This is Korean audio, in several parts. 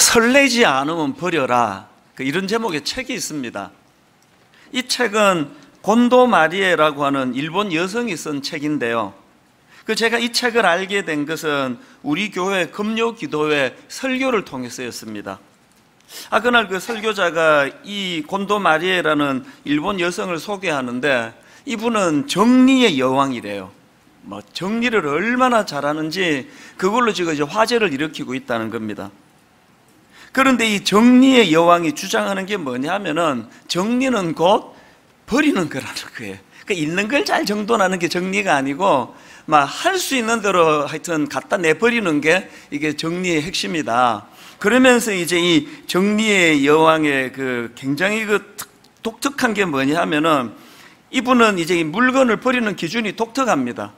설레지 않으면 버려라. 그 이런 제목의 책이 있습니다. 이 책은 곤도 마리에라고 하는 일본 여성이 쓴 책인데요. 그 제가 이 책을 알게 된 것은 우리 교회 금요 기도회 설교를 통해서였습니다. 아 그날 그 설교자가 이 곤도 마리에라는 일본 여성을 소개하는데 이분은 정리의 여왕이래요. 뭐 정리를 얼마나 잘하는지 그걸로 지금 이제 화제를 일으키고 있다는 겁니다. 그런데 이 정리의 여왕이 주장하는 게 뭐냐면은 정리는 곧 버리는 거라는 거예요. 그러니까 있는 걸 잘 정돈하는 게 정리가 아니고 막 할 수 있는 대로 하여튼 갖다 내버리는 게 이게 정리의 핵심이다. 그러면서 이제 이 정리의 여왕의 그 굉장히 그 독특한 게 뭐냐 하면은 이분은 이제 물건을 버리는 기준이 독특합니다.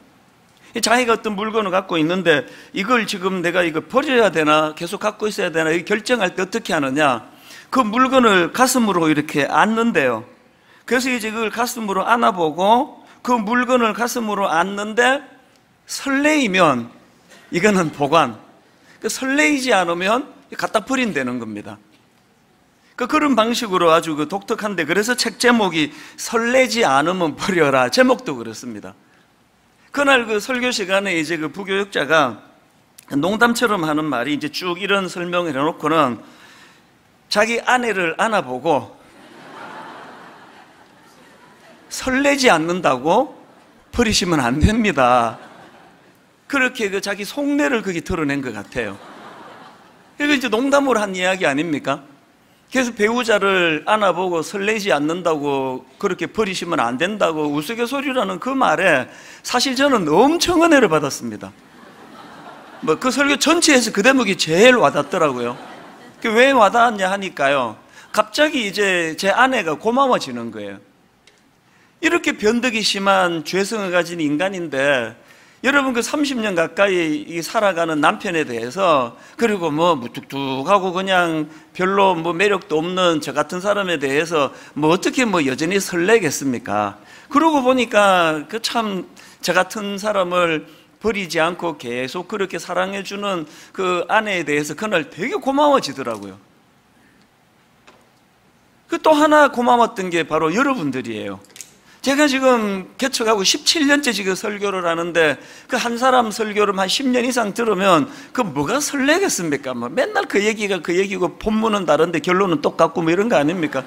자기가 어떤 물건을 갖고 있는데 이걸 지금 내가 이거 버려야 되나 계속 갖고 있어야 되나 결정할 때 어떻게 하느냐. 그 물건을 가슴으로 이렇게 안는데요. 그래서 이제 그걸 가슴으로 안아보고 그 물건을 가슴으로 안는데 설레이면 이거는 보관. 그 설레이지 않으면 갖다 버린다는 겁니다. 그 그런 방식으로 아주 그 독특한데 그래서 책 제목이 설레지 않으면 버려라 제목도 그렇습니다 그날 그 설교 시간에 이제 그 부교육자가 농담처럼 하는 말이 이제 쭉 이런 설명을 해놓고는 자기 아내를 안아보고 설레지 않는다고 버리시면 안 됩니다. 그렇게 그 자기 속내를 거기 드러낸 것 같아요. 이거 이제 농담으로 한 이야기 아닙니까? 그래서 배우자를 안아보고 설레지 않는다고 그렇게 버리시면 안 된다고 우스갯소리라는 그 말에 사실 저는 엄청 은혜를 받았습니다. 뭐 그 설교 전체에서 그 대목이 제일 와닿더라고요. 왜 와닿았냐 하니까요. 갑자기 이제 제 아내가 고마워지는 거예요. 이렇게 변덕이 심한 죄성을 가진 인간인데 여러분 그 30년 가까이 살아가는 남편에 대해서 그리고 뭐 무뚝뚝하고 그냥 별로 뭐 매력도 없는 저 같은 사람에 대해서 뭐 어떻게 뭐 여전히 설레겠습니까? 그러고 보니까 그 참 저 같은 사람을 버리지 않고 계속 그렇게 사랑해주는 그 아내에 대해서 그날 되게 고마워지더라고요. 그 또 하나 고마웠던 게 바로 여러분들이에요. 제가 지금 개척하고 17년째 지금 설교를 하는데 그 한 사람 설교를 한 10년 이상 들으면 그 뭐가 설레겠습니까? 뭐 맨날 그 얘기가 그 얘기고 본문은 다른데 결론은 똑같고 뭐 이런 거 아닙니까?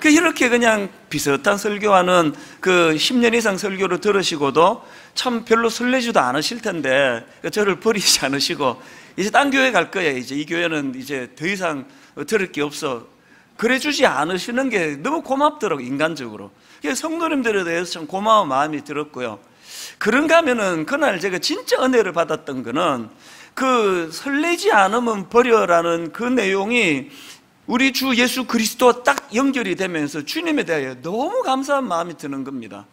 그 이렇게 그냥 비슷한 설교하는 그 10년 이상 설교를 들으시고도 참 별로 설레지도 않으실 텐데 그 저를 버리지 않으시고 이제 딴 교회 갈 거예요. 이제 이 교회는 이제 더 이상 들을 게 없어. 그래 주지 않으시는 게 너무 고맙더라고 인간적으로. 성도님들에 대해서 참 고마운 마음이 들었고요. 그런가 하면은 그날 제가 진짜 은혜를 받았던 거는 그 설레지 않으면 버려라는 그 내용이 우리 주 예수 그리스도와 딱 연결이 되면서 주님에 대하여 너무 감사한 마음이 드는 겁니다.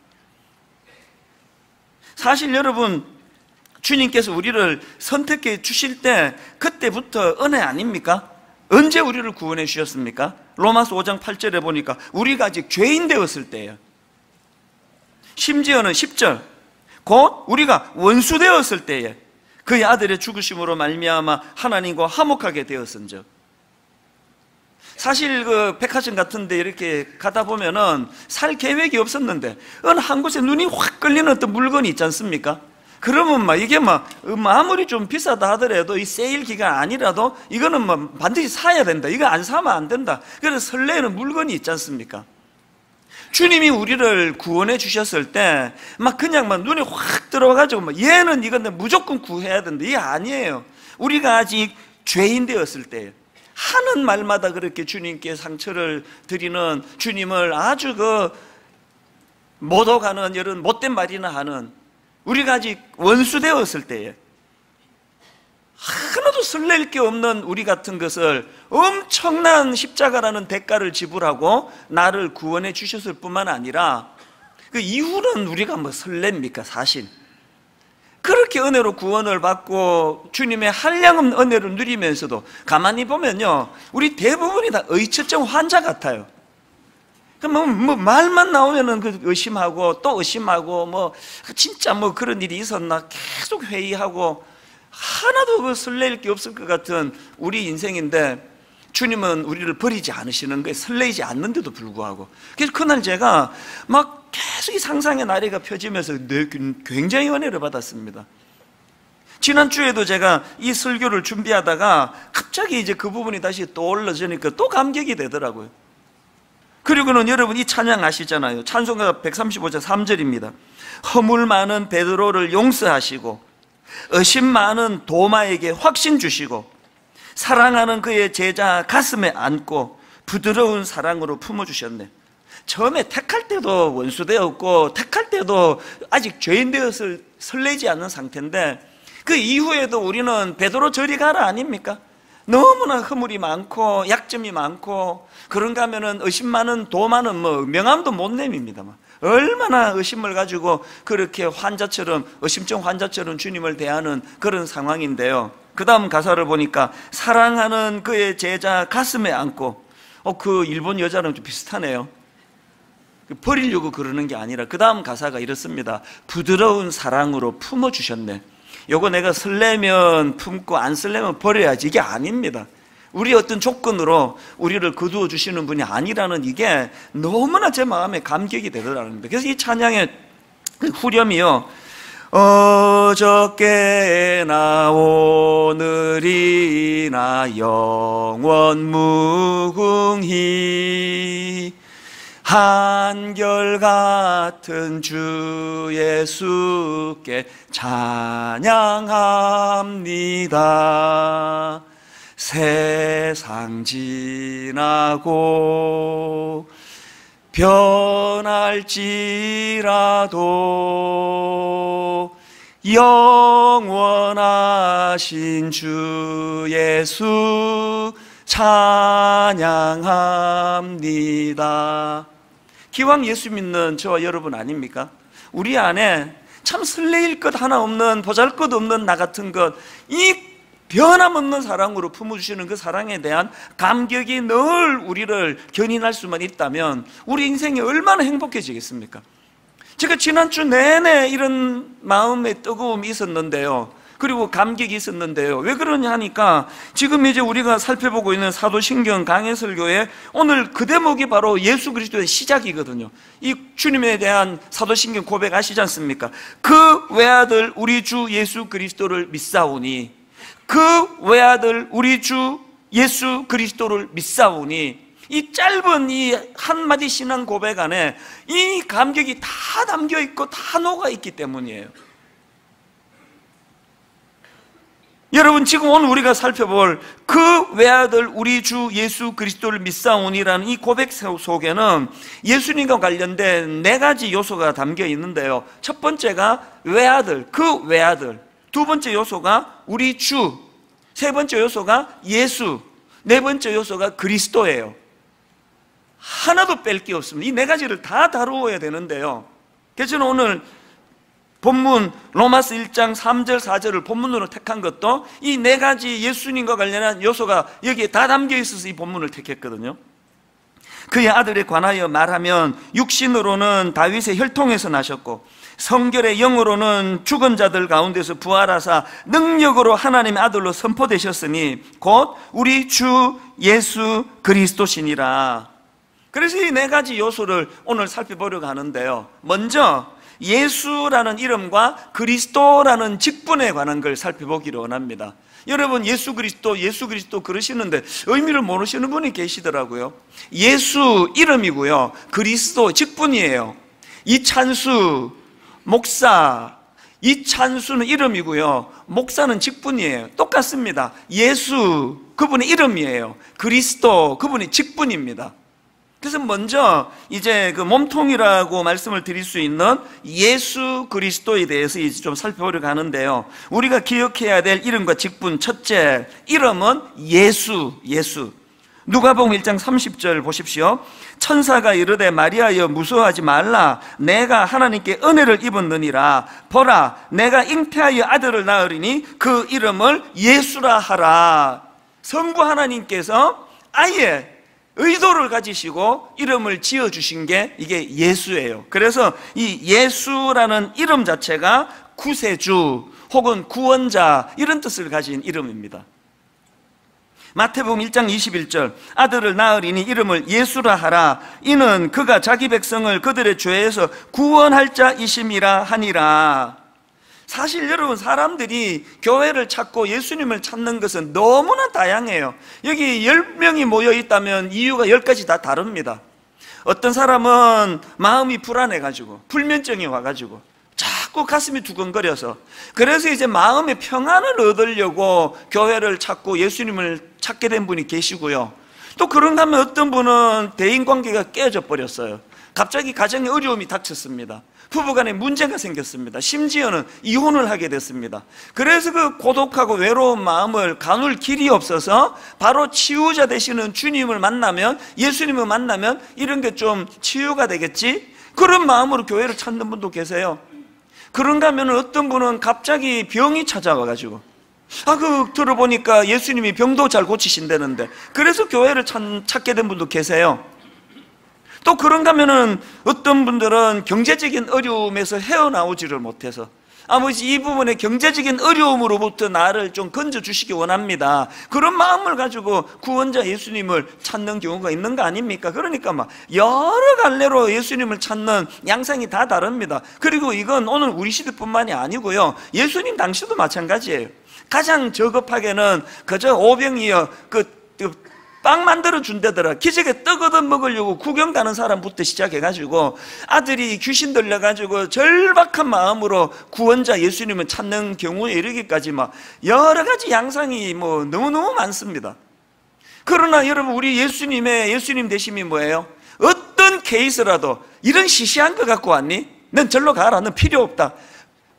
사실 여러분 주님께서 우리를 선택해 주실 때 그때부터 은혜 아닙니까? 언제 우리를 구원해 주셨습니까? 로마서 5장 8절에 보니까 우리가 아직 죄인 되었을 때예요. 심지어는 10절 곧 우리가 원수 되었을 때에 그의 아들의 죽으심으로 말미암아 하나님과 화목하게 되었은즉 사실 그 백화점 같은데 이렇게 가다 보면은 살 계획이 없었는데 어느 한 곳에 눈이 확 끌리는 어떤 물건이 있지 않습니까? 그러면 막 이게 막 아무리 좀 비싸다 하더라도 이 세일 기간 아니라도 이거는 뭐 반드시 사야 된다. 이거 안 사면 안 된다. 그래서 설레는 물건이 있지 않습니까? 주님이 우리를 구원해 주셨을 때 막 그냥 막 눈에 확 들어가지고 막 얘는 이건 무조건 구해야 된다. 이게 아니에요. 우리가 아직 죄인 되었을 때 하는 말마다 그렇게 주님께 상처를 드리는 주님을 아주 그 못어가는 이런 못된 말이나 하는 우리가 아직 원수 되었을 때에 하나도 설렐 게 없는 우리 같은 것을 엄청난 십자가라는 대가를 지불하고 나를 구원해 주셨을 뿐만 아니라 그 이후는 우리가 뭐 설렙니까 사실? 그렇게 은혜로 구원을 받고 주님의 한량없는 은혜를 누리면서도 가만히 보면요 우리 대부분이 다 의처증 환자 같아요 뭐, 뭐 말만 나오면은 그 의심하고 또 의심하고 뭐 진짜 뭐 그런 일이 있었나 계속 회의하고 하나도 그 설레일 게 없을 것 같은 우리 인생인데 주님은 우리를 버리지 않으시는 거에 설레이지 않는데도 불구하고. 그래서 그날 제가 막 계속 이 상상의 나래가 펴지면서 굉장히 은혜를 받았습니다. 지난주에도 제가 이 설교를 준비하다가 갑자기 이제 그 부분이 다시 떠올라지니까 또 감격이 되더라고요 그리고는 여러분 이 찬양 아시잖아요 찬송가 135장 3절입니다 허물 많은 베드로를 용서하시고 의심 많은 도마에게 확신 주시고 사랑하는 그의 제자 가슴에 안고 부드러운 사랑으로 품어 주셨네. 처음에 택할 때도 원수되었고 택할 때도 아직 죄인 되어서 설레지 않는 상태인데 그 이후에도 우리는 베드로 저리 가라 아닙니까? 너무나 허물이 많고 약점이 많고 그런가 하면은 의심 많은 도마는 뭐 명함도 못 내밉니다. 얼마나 의심을 가지고 그렇게 환자처럼 의심증 환자처럼 주님을 대하는 그런 상황인데요. 그 다음 가사를 보니까 사랑하는 그의 제자 가슴에 안고 어, 그 일본 여자랑 좀 비슷하네요. 그 버리려고 그러는 게 아니라 그 다음 가사가 이렇습니다. 부드러운 사랑으로 품어주셨네. 요거 내가 설레면 품고 안 설레면 버려야지. 이게 아닙니다. 우리 어떤 조건으로 우리를 거두어 주시는 분이 아니라는 이게 너무나 제 마음에 감격이 되더라는 거예요. 그래서 이 찬양의 후렴이요. 어저께나 오늘이나 영원 무궁히 한결같은 주 예수께 찬양합니다. 세상 지나고 변할지라도 영원하신 주 예수 찬양합니다. 기왕 예수 믿는 저와 여러분 아닙니까? 우리 안에 참 설레일 것 하나 없는 보잘 것 없는 나 같은 것, 이 변함없는 사랑으로 품어주시는 그 사랑에 대한 감격이 늘 우리를 견인할 수만 있다면 우리 인생이 얼마나 행복해지겠습니까? 제가 지난주 내내 이런 마음의 뜨거움이 있었는데요. 그리고 감격이 있었는데요. 왜 그러냐 하니까 지금 이제 우리가 살펴보고 있는 사도신경 강해설교에 오늘 그 대목이 바로 예수 그리스도의 시작이거든요. 이 주님에 대한 사도신경 고백 아시지 않습니까? 그 외아들 우리 주 예수 그리스도를 믿사오니 그 외아들 우리 주 예수 그리스도를 믿사오니 이 짧은 이 한마디 신앙 고백 안에 이 감격이 다 담겨 있고 다 녹아 있기 때문이에요. 여러분 지금 오늘 우리가 살펴볼 그 외아들 우리 주 예수 그리스도를 믿사오니라는 이 고백 속에는 예수님과 관련된 네 가지 요소가 담겨 있는데요. 첫 번째가 외아들, 그 외아들. 두 번째 요소가 우리 주, 세 번째 요소가 예수, 네 번째 요소가 그리스도예요. 하나도 뺄 게 없습니다. 이 네 가지를 다 다루어야 되는데요. 그래서 저는 오늘 본문 로마스 1장 3절 4절을 본문으로 택한 것도 이 네 가지 예수님과 관련한 요소가 여기에 다 담겨 있어서 이 본문을 택했거든요. 그의 아들에 관하여 말하면 육신으로는 다윗의 혈통에서 나셨고 성결의 영으로는 죽은 자들 가운데서 부활하사 능력으로 하나님의 아들로 선포되셨으니 곧 우리 주 예수 그리스도시니라. 그래서 이 네 가지 요소를 오늘 살펴보려고 하는데요. 먼저 예수라는 이름과 그리스도라는 직분에 관한 걸 살펴보기를 원합니다. 여러분 예수 그리스도 예수 그리스도 그러시는데 의미를 모르시는 분이 계시더라고요. 예수 이름이고요. 그리스도 직분이에요. 이찬수 목사 이찬수는 이름이고요. 목사는 직분이에요. 똑같습니다. 예수 그분의 이름이에요. 그리스도 그분의 직분입니다. 그래서 먼저 이제 그 몸통이라고 말씀을 드릴 수 있는 예수 그리스도에 대해서 이제 좀 살펴보려고 하는데요. 우리가 기억해야 될 이름과 직분 첫째, 이름은 예수, 예수. 누가복음 1장 30절 보십시오. 천사가 이르되 마리아여 무서워하지 말라. 내가 하나님께 은혜를 입었느니라. 보라, 내가 잉태하여 아들을 낳으리니 그 이름을 예수라 하라. 성부 하나님께서 아예 의도를 가지시고 이름을 지어 주신 게 이게 예수예요. 그래서 이 예수라는 이름 자체가 구세주 혹은 구원자 이런 뜻을 가진 이름입니다. 마태복음 1장 21절 아들을 낳으리니 이름을 예수라 하라 이는 그가 자기 백성을 그들의 죄에서 구원할 자이심이라 하니라 사실 여러분 사람들이 교회를 찾고 예수님을 찾는 것은 너무나 다양해요. 여기 10명이 모여 있다면 이유가 10가지 다 다릅니다. 어떤 사람은 마음이 불안해가지고 불면증이 와가지고 자꾸 가슴이 두근거려서 그래서 이제 마음의 평안을 얻으려고 교회를 찾고 예수님을 찾게 된 분이 계시고요. 또 그런가 하면 어떤 분은 대인관계가 깨져 버렸어요. 갑자기 가정에 어려움이 닥쳤습니다 부부간에 문제가 생겼습니다. 심지어는 이혼을 하게 됐습니다. 그래서 그 고독하고 외로운 마음을 가눌 길이 없어서 바로 치유자 되시는 주님을 만나면 예수님을 만나면 이런 게 좀 치유가 되겠지? 그런 마음으로 교회를 찾는 분도 계세요. 그런가 하면 어떤 분은 갑자기 병이 찾아와가지고 아, 그 들어보니까 예수님이 병도 잘 고치신다는데 그래서 교회를 찾, 찾게 된 분도 계세요. 또 그런가 하면은 어떤 분들은 경제적인 어려움에서 헤어나오지를 못해서 아버지 이 부분에 경제적인 어려움으로부터 나를 좀 건져 주시기 원합니다. 그런 마음을 가지고 구원자 예수님을 찾는 경우가 있는 거 아닙니까? 그러니까 막 여러 갈래로 예수님을 찾는 양상이 다 다릅니다. 그리고 이건 오늘 우리 시대뿐만이 아니고요. 예수님 당시도 마찬가지예요. 가장 저급하게는 그저 오병이어 그 빵 만들어 준다더라 기적에 떡 얻어 먹으려고 구경 가는 사람부터 시작해가지고 아들이 귀신 들려가지고 절박한 마음으로 구원자 예수님을 찾는 경우에 이르기까지 막 여러 가지 양상이 뭐 너무너무 많습니다 그러나 여러분 우리 예수님의 예수님 되심이 뭐예요? 어떤 케이스라도 이런 시시한 거 갖고 왔니? 넌 절로 가라 넌 필요 없다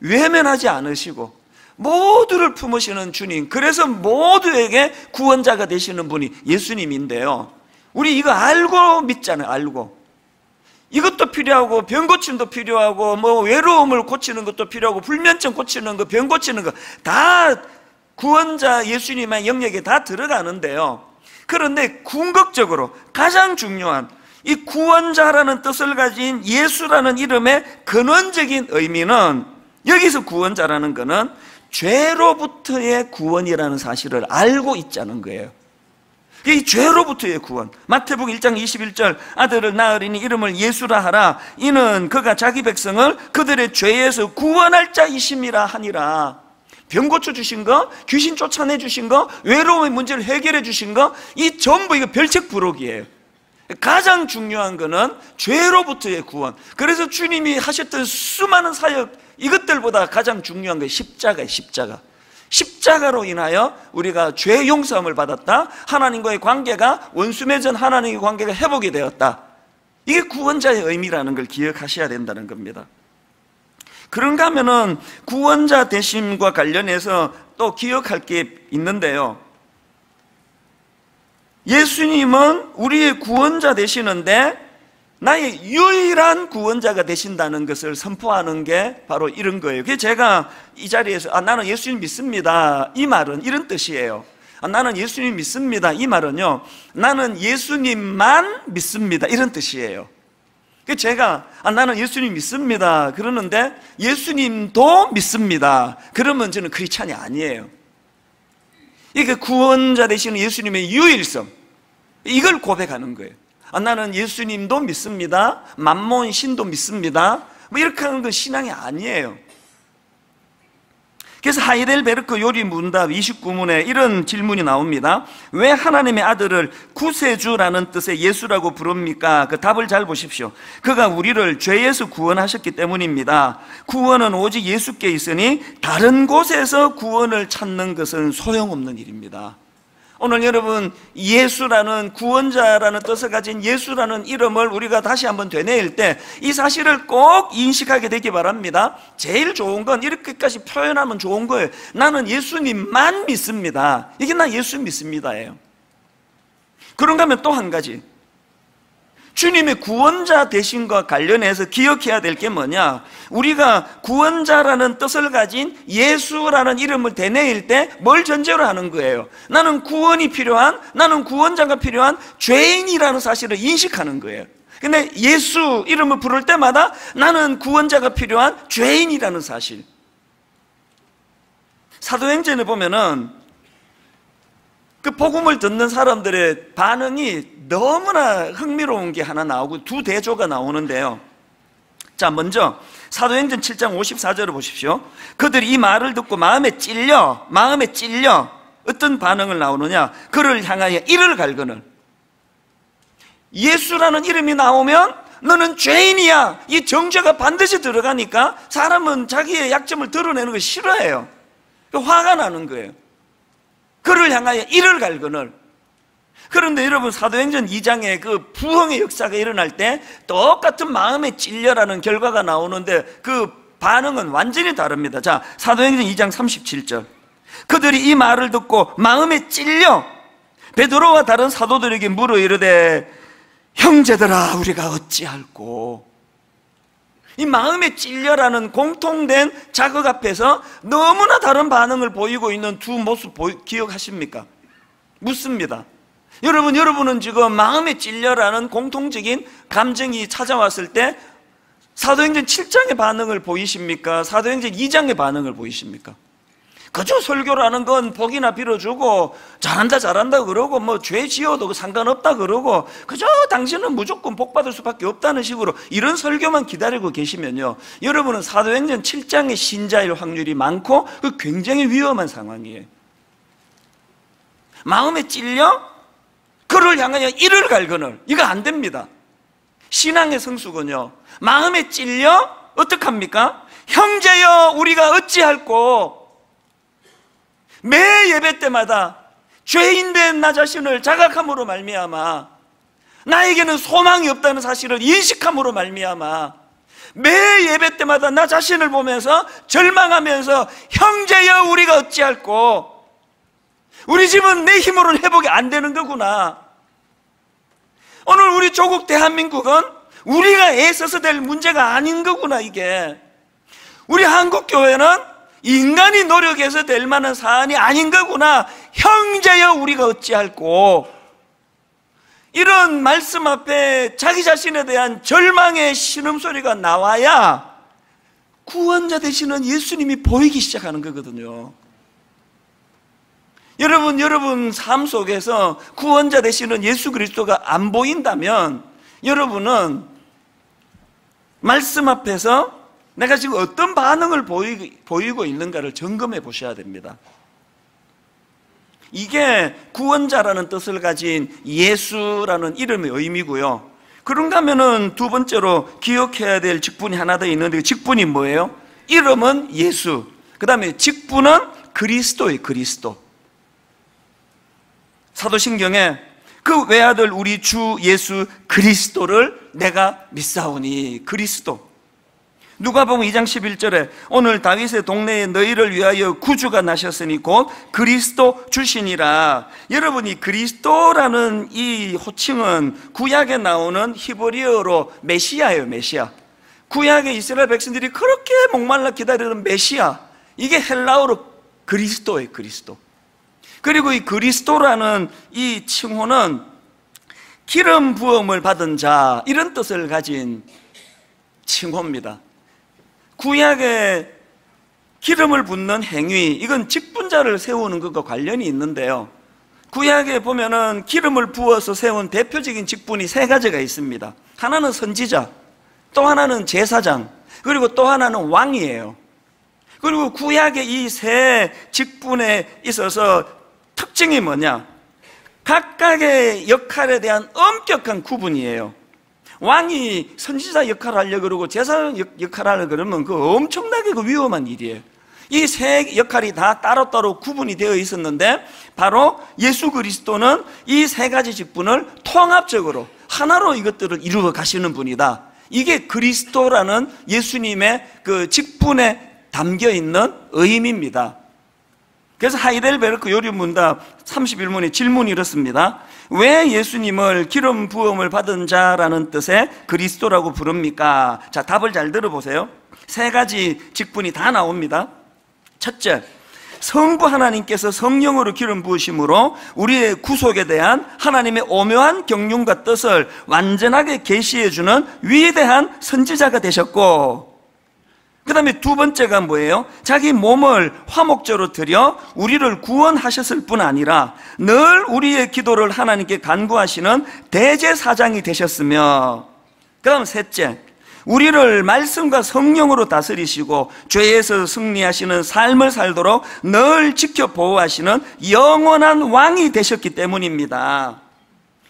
외면하지 않으시고 모두를 품으시는 주님 그래서 모두에게 구원자가 되시는 분이 예수님인데요. 우리 이거 알고 믿잖아요 알고. 이것도 필요하고 병 고침도 필요하고 뭐 외로움을 고치는 것도 필요하고 불면증 고치는 거, 병 고치는 거 다 구원자 예수님의 영역에 다 들어가는데요. 그런데 궁극적으로 가장 중요한 이 구원자라는 뜻을 가진 예수라는 이름의 근원적인 의미는 여기서 구원자라는 것은 죄로부터의 구원이라는 사실을 알고 있자는 거예요 이 죄로부터의 구원 마태복 1장 21절 아들을 낳으리니 이름을 예수라 하라 이는 그가 자기 백성을 그들의 죄에서 구원할 자이심이라 하니라 병 고쳐 주신 거, 귀신 쫓아내 주신 거, 외로움의 문제를 해결해 주신 거, 이 전부 이거 별책 부록이에요. 가장 중요한 거는 죄로부터의 구원. 그래서 주님이 하셨던 수많은 사역 이것들보다 가장 중요한 게 십자가예요 십자가. 십자가로 인하여 우리가 죄 용서함을 받았다. 하나님과의 관계가 원수 맺은 하나님의 관계가 회복이 되었다. 이게 구원자의 의미라는 걸 기억하셔야 된다는 겁니다. 그런가 하면은 구원자 대심과 관련해서 또 기억할 게 있는데요. 예수님은 우리의 구원자 되시는데 나의 유일한 구원자가 되신다는 것을 선포하는 게 바로 이런 거예요. 그래서 제가 이 자리에서 아, 나는 예수님 믿습니다. 이 말은 이런 뜻이에요. 아, 나는 예수님 믿습니다. 이 말은요. 나는 예수님만 믿습니다. 이런 뜻이에요. 그 제가 아, 나는 예수님 믿습니다. 그러는데 예수님도 믿습니다. 그러면 저는 크리스찬이 아니에요. 이게 구원자 되시는 예수님의 유일성 이걸 고백하는 거예요. 아, 나는 예수님도 믿습니다. 만몬 신도 믿습니다. 뭐 이렇게 하는 건 신앙이 아니에요. 그래서 하이델베르크 요리 문답 29문에 이런 질문이 나옵니다. 왜 하나님의 아들을 구세주라는 뜻의 예수라고 부릅니까? 그 답을 잘 보십시오. 그가 우리를 죄에서 구원하셨기 때문입니다. 구원은 오직 예수께 있으니 다른 곳에서 구원을 찾는 것은 소용없는 일입니다. 오늘 여러분 예수라는 구원자라는 뜻을 가진 예수라는 이름을 우리가 다시 한번 되뇌일 때 이 사실을 꼭 인식하게 되기 바랍니다. 제일 좋은 건 이렇게까지 표현하면 좋은 거예요 나는 예수님만 믿습니다. 이게 나 예수 믿습니다예요. 그런가 하면 또 한 가지 주님의 구원자 되신과 관련해서 기억해야 될 게 뭐냐? 우리가 구원자라는 뜻을 가진 예수라는 이름을 대내일 때 뭘 전제로 하는 거예요? 나는 구원이 필요한, 나는 구원자가 필요한 죄인이라는 사실을 인식하는 거예요. 근데 예수 이름을 부를 때마다 나는 구원자가 필요한 죄인이라는 사실. 사도행전에 보면은 그 복음을 듣는 사람들의 반응이 너무나 흥미로운 게 하나 나오고 두 대조가 나오는데요. 자, 먼저 사도행전 7장 54절을 보십시오. 그들이 이 말을 듣고 마음에 찔려, 마음에 찔려 어떤 반응을 나오느냐? 그를 향하여 이를 갈거늘. 예수라는 이름이 나오면 너는 죄인이야. 이 정죄가 반드시 들어가니까 사람은 자기의 약점을 드러내는 걸 싫어해요. 화가 나는 거예요. 그를 향하여 이를 갈거늘. 그런데 여러분 사도행전 2장에 그 부흥의 역사가 일어날 때 똑같은 마음에 찔려라는 결과가 나오는데 그 반응은 완전히 다릅니다. 자, 사도행전 2장 37절. 그들이 이 말을 듣고 마음에 찔려 베드로와 다른 사도들에게 물어 이르되 형제들아 우리가 어찌할꼬 이 마음에 찔려라는 공통된 자극 앞에서 너무나 다른 반응을 보이고 있는 두 모습 기억하십니까? 묻습니다. 여러분, 여러분은 지금 마음에 찔려라는 공통적인 감정이 찾아왔을 때 사도행전 7장의 반응을 보이십니까? 사도행전 2장의 반응을 보이십니까? 그저 설교라는 건 복이나 빌어주고 잘한다 잘한다 그러고 뭐 죄 지어도 상관없다 그러고 그저 당신은 무조건 복 받을 수밖에 없다는 식으로 이런 설교만 기다리고 계시면요 여러분은 사도행전 7장의 신자일 확률이 많고 그 굉장히 위험한 상황이에요 마음에 찔려 그를 향하여 이를 갈거늘 이거 안 됩니다. 신앙의 성수군요 마음에 찔려? 어떡합니까? 형제여 우리가 어찌할꼬 매 예배 때마다 죄인 된 나 자신을 자각함으로 말미암아 나에게는 소망이 없다는 사실을 인식함으로 말미암아 매 예배 때마다 나 자신을 보면서 절망하면서 형제여 우리가 어찌할꼬 우리 집은 내 힘으로는 회복이 안 되는 거구나 오늘 우리 조국 대한민국은 우리가 애써서 될 문제가 아닌 거구나 이게 우리 한국 교회는 인간이 노력해서 될 만한 사안이 아닌 거구나. 형제여 우리가 어찌할꼬. 이런 말씀 앞에 자기 자신에 대한 절망의 신음소리가 나와야 구원자 되시는 예수님이 보이기 시작하는 거거든요. 여러분, 여러분 삶 속에서 구원자 되시는 예수 그리스도가 안 보인다면 여러분은 말씀 앞에서 내가 지금 어떤 반응을 보이고 있는가를 점검해 보셔야 됩니다. 이게 구원자라는 뜻을 가진 예수라는 이름의 의미고요. 그런가 하면은 두 번째로 기억해야 될 직분이 하나 더 있는데 그 직분이 뭐예요? 이름은 예수. 그 다음에 직분은 그리스도의 그리스도. 사도신경에 그 외아들 우리 주 예수 그리스도를 내가 믿사오니 그리스도. 누가 보면 2장 11절에 오늘 다윗의 동네에 너희를 위하여 구주가 나셨으니 곧 그리스도 주시니라. 여러분이 그리스도라는 이 호칭은 구약에 나오는 히브리어로 메시아예요, 메시아. 구약의 이스라엘 백성들이 그렇게 목말라 기다리는 메시아. 이게 헬라어로 그리스도예요, 그리스도. 그리고 이 그리스도라는 이 칭호는 기름 부음을 받은 자 이런 뜻을 가진 칭호입니다. 구약에 기름을 붓는 행위, 이건 직분자를 세우는 것과 관련이 있는데요. 구약에 보면은 기름을 부어서 세운 대표적인 직분이 세 가지가 있습니다. 하나는 선지자, 또 하나는 제사장, 그리고 또 하나는 왕이에요. 그리고 구약의 이 세 직분에 있어서 특징이 뭐냐? 각각의 역할에 대한 엄격한 구분이에요. 왕이 선지자 역할을 하려고 그러고 제사 역할을 하려고 그러면 그 엄청나게 그 위험한 일이에요. 이 세 역할이 다 따로따로 구분이 되어 있었는데 바로 예수 그리스도는 이 세 가지 직분을 통합적으로 하나로 이것들을 이루어 가시는 분이다. 이게 그리스도라는 예수님의 그 직분에 담겨 있는 의미입니다. 그래서 하이델베르크 요리문답 31문의 질문이 이렇습니다. 왜 예수님을 기름 부음을 받은 자라는 뜻의 그리스도라고 부릅니까? 자, 답을 잘 들어보세요. 세 가지 직분이 다 나옵니다. 첫째, 성부 하나님께서 성령으로 기름 부으심으로 우리의 구속에 대한 하나님의 오묘한 경륜과 뜻을 완전하게 계시해 주는 위대한 선지자가 되셨고 그 다음에 두 번째가 뭐예요? 자기 몸을 화목제로 드려 우리를 구원하셨을 뿐 아니라 늘 우리의 기도를 하나님께 간구하시는 대제사장이 되셨으며 그 다음 셋째 우리를 말씀과 성령으로 다스리시고 죄에서 승리하시는 삶을 살도록 늘 지켜 보호하시는 영원한 왕이 되셨기 때문입니다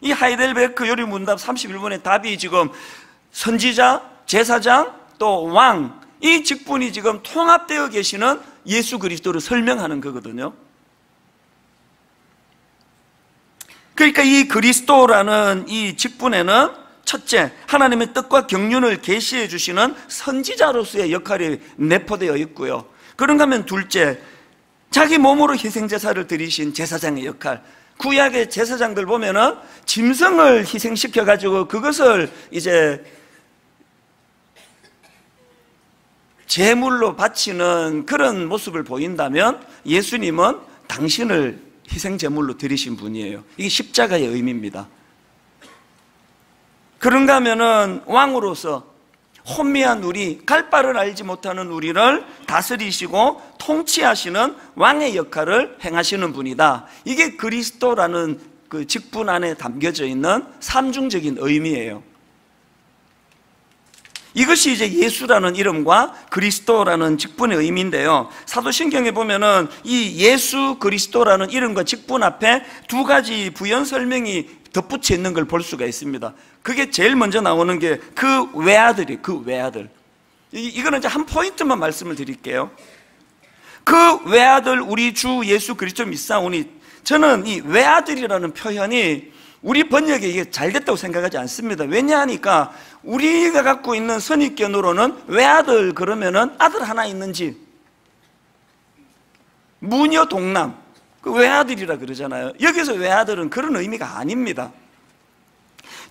이 하이델베르크 요리 문답 31번의 답이 지금 선지자, 제사장, 또 왕, 이 직분이 지금 통합되어 계시는 예수 그리스도를 설명하는 거거든요. 그러니까 이 그리스도라는 이 직분에는 첫째, 하나님의 뜻과 경륜을 계시해 주시는 선지자로서의 역할이 내포되어 있고요. 그런가 하면 둘째, 자기 몸으로 희생제사를 드리신 제사장의 역할. 구약의 제사장들 보면은 짐승을 희생시켜 가지고 그것을 이제 제물로 바치는 그런 모습을 보인다면 예수님은 당신을 희생 제물로 드리신 분이에요. 이게 십자가의 의미입니다. 그런가 하면은 왕으로서 혼미한 우리, 갈 바를 알지 못하는 우리를 다스리시고 통치하시는 왕의 역할을 행하시는 분이다. 이게 그리스도라는 그 직분 안에 담겨져 있는 삼중적인 의미예요. 이것이 이제 예수라는 이름과 그리스도라는 직분의 의미인데요. 사도신경에 보면은 이 예수 그리스도라는 이름과 직분 앞에 두 가지 부연 설명이 덧붙여 있는 걸 볼 수가 있습니다. 그게 제일 먼저 나오는 게 그 외아들이 그 외아들. 이거는 이제 한 포인트만 말씀을 드릴게요. 그 외아들 우리 주 예수 그리스도 믿사오니 저는 이 외아들이라는 표현이 우리 번역에 이게 잘 됐다고 생각하지 않습니다. 왜냐하니까 우리가 갖고 있는 선입견으로는 외아들 그러면은 아들 하나 있는지 무녀 동남 그 외아들이라 그러잖아요. 여기서 외아들은 그런 의미가 아닙니다.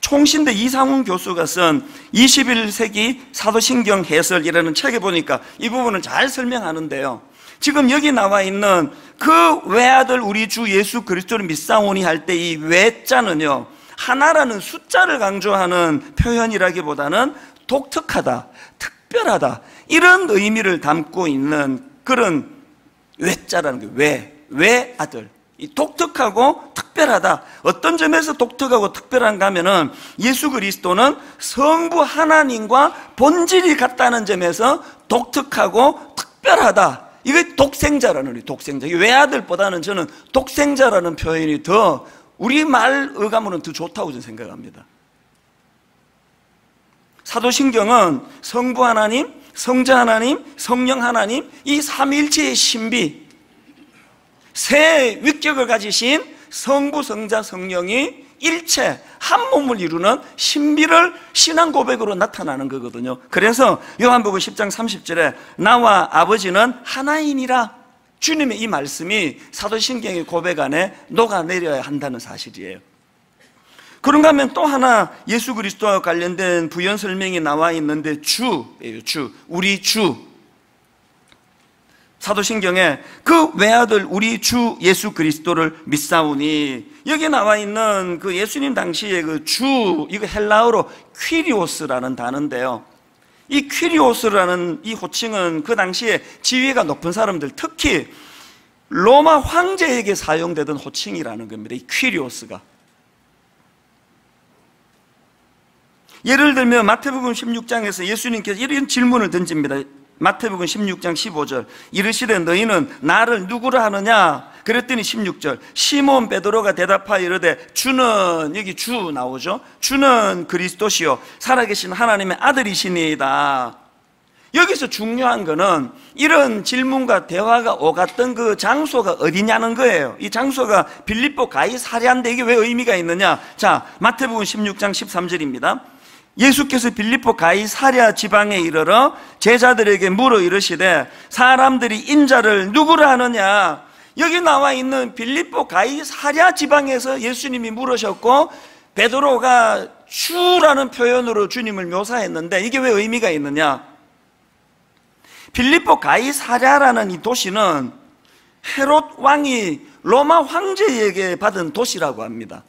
총신대 이상훈 교수가 쓴 21세기 사도신경 해설이라는 책에 보니까 이 부분을 잘 설명하는데요. 지금 여기 나와 있는 그 외아들 우리 주 예수 그리스도를 믿사오니 할 때 이 외자는요 하나라는 숫자를 강조하는 표현이라기보다는 독특하다, 특별하다 이런 의미를 담고 있는 그런 외자라는 게 외, 외아들 이 독특하고 특별하다. 어떤 점에서 독특하고 특별한가 하면은 예수 그리스도는 성부 하나님과 본질이 같다는 점에서 독특하고 특별하다. 이게 독생자라는 독생자. 외아들보다는 저는 독생자라는 표현이 더 우리 말 어감으로는 더 좋다고 저는 생각합니다. 사도신경은 성부 하나님, 성자 하나님, 성령 하나님 이 삼일체의 신비 새 위격을 가지신 성부, 성자, 성령이 일체 한 몸을 이루는 신비를 신앙 고백으로 나타나는 거거든요. 그래서 요한복음 10장 30절에 나와 아버지는 하나이니라 주님의 이 말씀이 사도신경의 고백 안에 녹아내려야 한다는 사실이에요. 그런가 하면 또 하나 예수 그리스도와 관련된 부연 설명이 나와 있는데 주예요, 주. 우리 주. 사도신경에 그 외아들 우리 주 예수 그리스도를 믿사오니 여기 나와 있는 그 예수님 당시의 그 주 이거 헬라어로 퀴리오스라는 단어인데요. 이 퀴리오스라는 이 호칭은 그 당시에 지위가 높은 사람들 특히 로마 황제에게 사용되던 호칭이라는 겁니다. 이 퀴리오스가. 예를 들면 마태복음 16장에서 예수님께서 이런 질문을 던집니다. 마태복음 16장 15절. 이르시되 너희는 나를 누구라 하느냐? 그랬더니 16절. 시몬 베드로가 대답하여 이르되 주는 여기 주 나오죠? 주는 그리스도시요. 살아계신 하나님의 아들이시니이다. 여기서 중요한 거는 이런 질문과 대화가 오갔던 그 장소가 어디냐는 거예요. 이 장소가 빌립보 가이사랴인데 이게 왜 의미가 있느냐? 자 마태복음 16장 13절입니다 예수께서 빌립보 가이사랴 지방에 이르러 제자들에게 물어 이르시되 사람들이 인자를 누구라 하느냐? 여기 나와 있는 빌립보 가이사랴 지방에서 예수님이 물으셨고 베드로가 주라는 표현으로 주님을 묘사했는데 이게 왜 의미가 있느냐? 빌립보 가이사랴라는 이 도시는 헤롯 왕이 로마 황제에게 받은 도시라고 합니다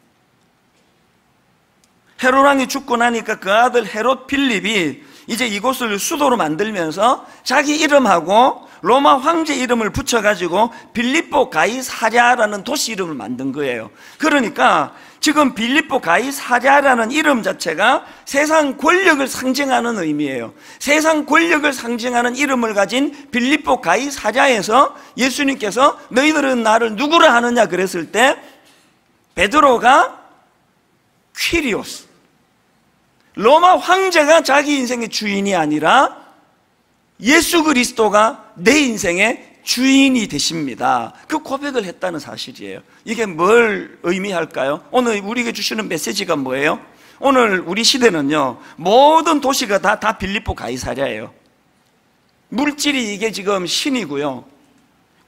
헤롯 왕이 죽고 나니까 그 아들 헤롯 필립이 이제 이곳을 수도로 만들면서 자기 이름하고 로마 황제 이름을 붙여가지고 빌립보 가이사랴라는 도시 이름을 만든 거예요. 그러니까 지금 빌립보 가이사랴라는 이름 자체가 세상 권력을 상징하는 의미예요. 세상 권력을 상징하는 이름을 가진 빌립보 가이사랴에서 예수님께서 너희들은 나를 누구라 하느냐 그랬을 때 베드로가 퀴리오스 로마 황제가 자기 인생의 주인이 아니라 예수 그리스도가 내 인생의 주인이 되십니다. 그 고백을 했다는 사실이에요. 이게 뭘 의미할까요? 오늘 우리에게 주시는 메시지가 뭐예요? 오늘 우리 시대는요, 모든 도시가 다, 다 빌립보 가이사랴예요. 물질이 이게 지금 신이고요.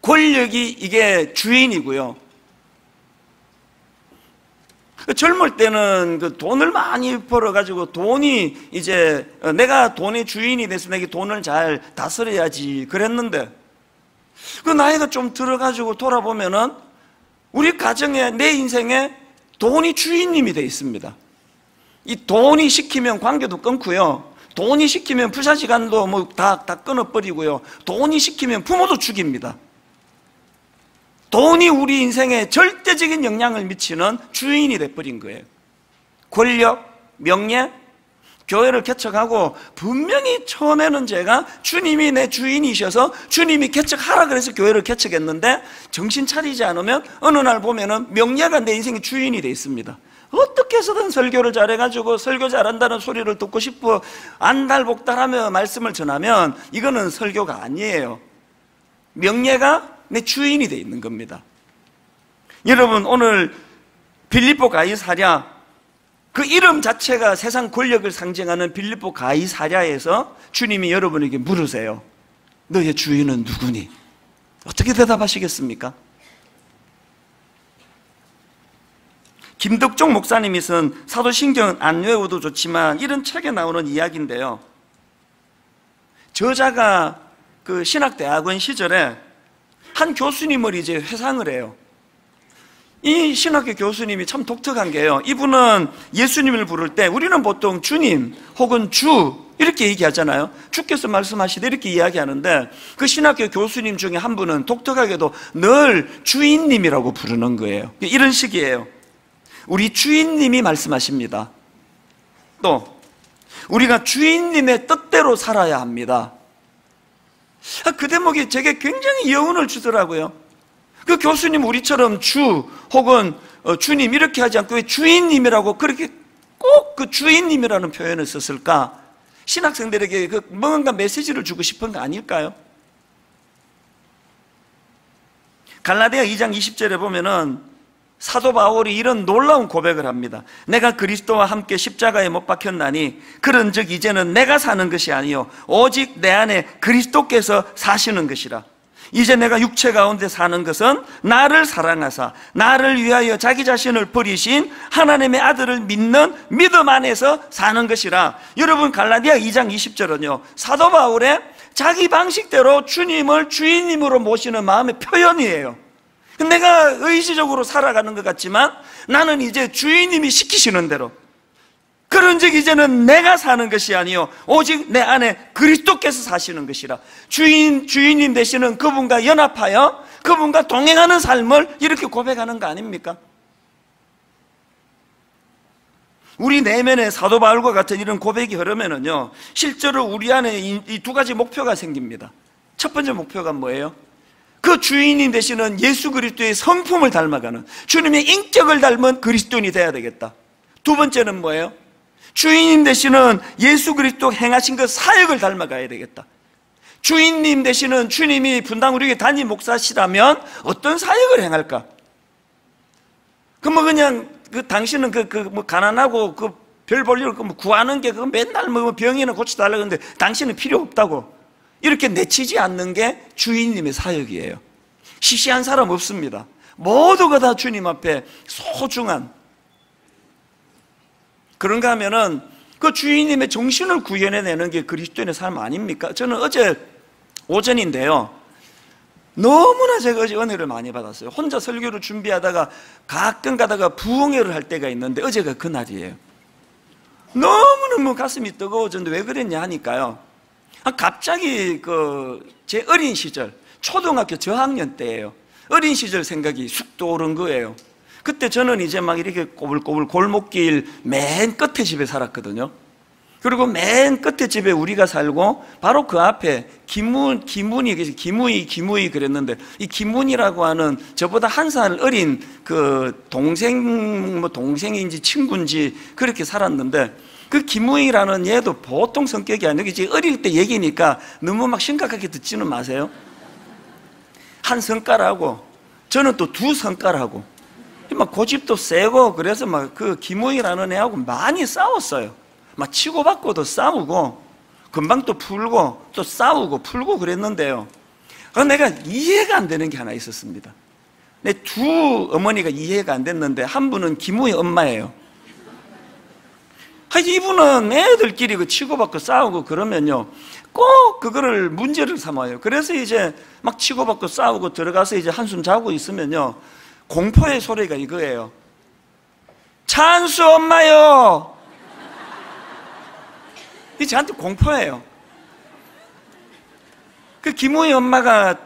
권력이 이게 주인이고요. 그 젊을 때는 그 돈을 많이 벌어가지고 돈이 이제 어, 내가 돈의 주인이 돼서 내게 돈을 잘 다스려야지 그랬는데 그 나이가 좀 들어가지고 돌아보면은 우리 가정에 내 인생에 돈이 주인님이 되어 있습니다. 이 돈이 시키면 관계도 끊고요. 돈이 시키면 부사 시간도 뭐 다 다 끊어버리고요. 돈이 시키면 부모도 죽입니다. 돈이 우리 인생에 절대적인 영향을 미치는 주인이 돼버린 거예요. 권력, 명예, 교회를 개척하고 분명히 처음에는 제가 주님이 내 주인이셔서 주님이 개척하라 그래서 교회를 개척했는데 정신 차리지 않으면 어느 날 보면은 명예가 내 인생의 주인이 돼 있습니다. 어떻게 해서든 설교를 잘해가지고 설교 잘한다는 소리를 듣고 싶어 안달복달하며 말씀을 전하면 이거는 설교가 아니에요. 명예가 내 주인이 돼 있는 겁니다. 여러분 오늘 빌립보 가이사랴 그 이름 자체가 세상 권력을 상징하는 빌립보 가이사랴에서 주님이 여러분에게 물으세요. 너의 주인은 누구니? 어떻게 대답하시겠습니까? 김덕종 목사님이 쓴 사도신경 안 외워도 좋지만 이런 책에 나오는 이야기인데요. 저자가 그 신학대학원 시절에 한 교수님을 이제 회상을 해요. 이 신학교 교수님이 참 독특한 게요. 이분은 예수님을 부를 때 우리는 보통 주님 혹은 주 이렇게 얘기하잖아요. 주께서 말씀하시되 이렇게 이야기하는데 그 신학교 교수님 중에 한 분은 독특하게도 늘 주인님이라고 부르는 거예요. 이런 식이에요. 우리 주인님이 말씀하십니다. 또 우리가 주인님의 뜻대로 살아야 합니다. 아, 그 대목이 제게 굉장히 여운을 주더라고요. 그 교수님 우리처럼 주 혹은 어, 주님 이렇게 하지 않고 왜 주인님이라고 그렇게 꼭 그 주인님이라는 표현을 썼을까? 신학생들에게 그 뭔가 메시지를 주고 싶은 거 아닐까요? 갈라디아 2장 20절에 보면은 사도 바울이 이런 놀라운 고백을 합니다. 내가 그리스도와 함께 십자가에 못 박혔나니 그런즉 이제는 내가 사는 것이 아니요 오직 내 안에 그리스도께서 사시는 것이라. 이제 내가 육체 가운데 사는 것은 나를 사랑하사 나를 위하여 자기 자신을 버리신 하나님의 아들을 믿는 믿음 안에서 사는 것이라. 여러분 갈라디아 2장 20절은요. 사도 바울의 자기 방식대로 주님을 주인님으로 모시는 마음의 표현이에요. 내가 의지적으로 살아가는 것 같지만 나는 이제 주인님이 시키시는 대로 그런즉 이제는 내가 사는 것이 아니요 오직 내 안에 그리스도께서 사시는 것이라 주인 주인님 되시는 그분과 연합하여 그분과 동행하는 삶을 이렇게 고백하는 거 아닙니까? 우리 내면에 사도 바울과 같은 이런 고백이 흐르면은요 실제로 우리 안에 이 두 가지 목표가 생깁니다. 첫 번째 목표가 뭐예요? 그 주인이 되시는 예수 그리스도의 성품을 닮아가는 주님의 인격을 닮은 그리스도인이 되어야 되겠다. 두 번째는 뭐예요? 주인님 되시는 예수 그리스도 행하신 그 사역을 닮아가야 되겠다. 주인님 되시는 주님이 분당 우리에게 단임 목사시라면 어떤 사역을 행할까? 그뭐 그냥 그 당신은 그 그 뭐 가난하고 그 별 볼일 그뭐 구하는 게 그 맨날 뭐 병이나 고쳐달라 그러는데 당신은 필요 없다고 이렇게 내치지 않는 게 주인님의 사역이에요. 시시한 사람 없습니다. 모두가 다 주님 앞에 소중한 그런가 하면은 그 주인님의 정신을 구현해 내는 게 그리스도인의 삶 아닙니까? 저는 어제 오전인데요. 너무나 제가 어제 은혜를 많이 받았어요. 혼자 설교를 준비하다가 가끔 가다가 부흥회를 할 때가 있는데 어제가 그날이에요. 너무너무 가슴이 뜨거워졌는데 왜 그랬냐 하니까요. 아, 갑자기 그 제 어린 시절, 초등학교 저학년 때예요. 어린 시절 생각이 쑥 떠오른 거예요. 그때 저는 이제 막 이렇게 꼬불꼬불 골목길 맨 끝에 집에 살았거든요. 그리고 맨 끝에 집에 우리가 살고 바로 그 앞에 김문 김문이 김우희 김우희 그랬는데 이 김문이라고 하는 저보다 한 살 어린 그 동생 뭐 동생인지 친구인지 그렇게 살았는데 그 김우희라는 얘도 보통 성격이 아니고 이제 어릴 때 얘기니까 너무 막 심각하게 듣지는 마세요. 한 성깔하고 저는 또 두 성깔하고 막 고집도 세고 그래서 막 그 김우희라는 애하고 많이 싸웠어요. 막 치고받고도 싸우고 금방 또 풀고 또 싸우고 풀고 그랬는데요. 내가 이해가 안 되는 게 하나 있었습니다. 내 두 어머니가 이해가 안 됐는데 한 분은 김우희 엄마예요. 이분은 애들끼리 그 치고받고 싸우고 그러면요. 꼭 그거를 문제를 삼아요. 그래서 이제 막 치고받고 싸우고 들어가서 이제 한숨 자고 있으면요. 공포의 소리가 이거예요. 찬수 엄마요! 이 저한테 공포예요. 그 김우희 엄마가